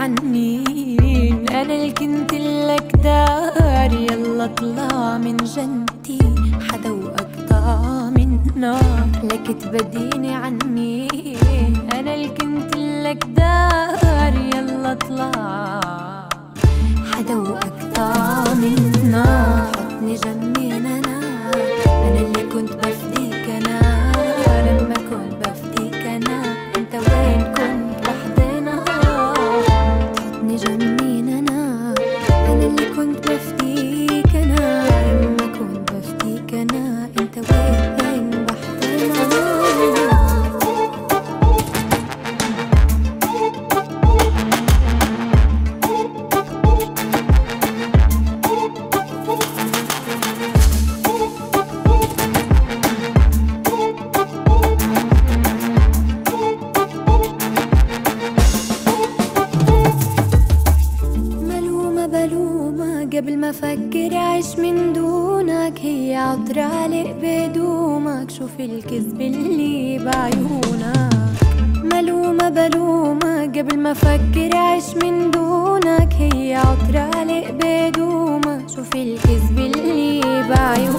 تبديني عن مين أنا اللي كنت لك دار. يلا اطلع من جنتي. حدا وأقطع من نار لك تبديني عن مين أنا اللي كنت لك دار. يلا اطلع. حدا وأقطع من نار حطني جنين أنا أنا اللي كنت بفديك من دونك هي عطر علق بدومك شوف الكذب اللي بعيونك. ملومة بلومة قبل ما أفكر أعيش من دونك هي عطر علق بدومك شوف الكذب اللي بعيونك.